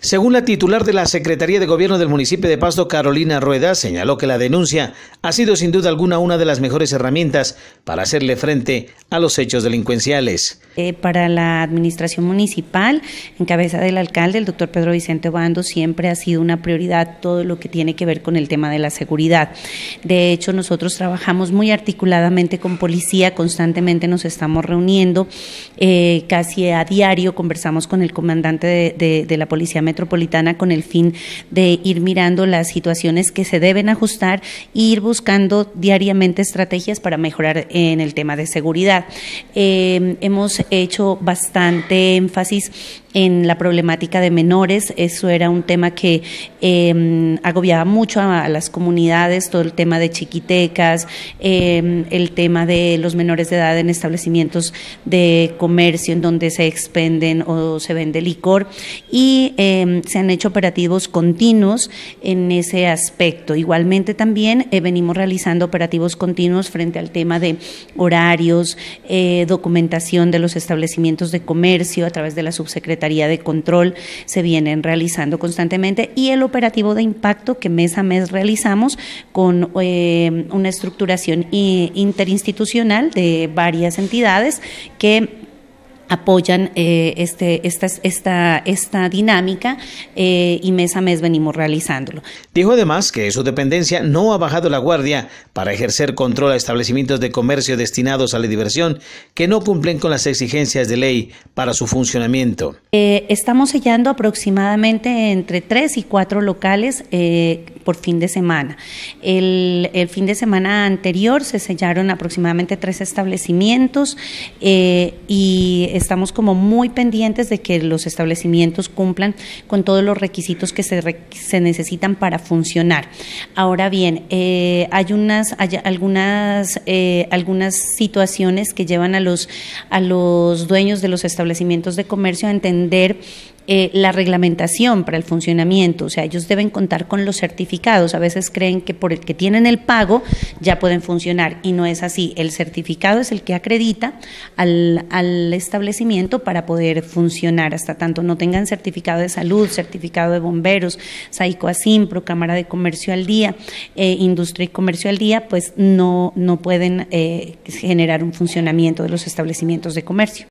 Según la titular de la Secretaría de Gobierno del municipio de Pasto, Carolina Rueda, señaló que la denuncia ha sido sin duda alguna una de las mejores herramientas para hacerle frente a los hechos delincuenciales. Eh, para la administración municipal, en cabeza del alcalde, el doctor Pedro Vicente Obando, siempre ha sido una prioridad todo lo que tiene que ver con el tema de la seguridad. De hecho, nosotros trabajamos muy articuladamente con policía, constantemente nos estamos reuniendo, eh, casi a diario conversamos con el comandante de, de, de la Policía Metropolitana con el fin de ir mirando las situaciones que se deben ajustar e ir buscando diariamente estrategias para mejorar en el tema de seguridad. Eh, hemos hecho bastante énfasis en la problemática de menores. Eso era un tema que eh, agobiaba mucho a, las comunidades, todo el tema de chiquitecas, eh, el tema de los menores de edad en establecimientos de comercio en donde se expenden o se vende licor y eh, se han hecho operativos continuos en ese aspecto. Igualmente también eh, venimos realizando operativos continuos frente al tema de horarios, eh, documentación de los establecimientos de comercio a través de la subsecretaría de Control se vienen realizando constantemente y el operativo de impacto que mes a mes realizamos con eh, una estructuración interinstitucional de varias entidades que apoyan eh, este, esta, esta, esta dinámica eh, y mes a mes venimos realizándolo. Dijo además que su dependencia no ha bajado la guardia para ejercer control a establecimientos de comercio destinados a la diversión que no cumplen con las exigencias de ley para su funcionamiento. Eh, estamos sellando aproximadamente entre tres y cuatro locales eh, por fin de semana. El, el, fin de semana anterior se sellaron aproximadamente tres establecimientos eh, y estamos como muy pendientes de que los establecimientos cumplan con todos los requisitos que se, se necesitan para funcionar. Ahora bien, eh, hay unas hay algunas eh, algunas situaciones que llevan a los a los dueños de los establecimientos de comercio a entender eh, la reglamentación para el funcionamiento, o sea, ellos deben contar con los certificados. A veces creen que por el que tienen el pago ya pueden funcionar y no es así. El certificado es el que acredita al, al establecimiento para poder funcionar. Hasta tanto no tengan certificado de salud, certificado de bomberos, SAICO ASIMPRO, Cámara de Comercio al Día, eh, Industria y Comercio al Día, pues no, no pueden eh, generar un funcionamiento de los establecimientos de comercio.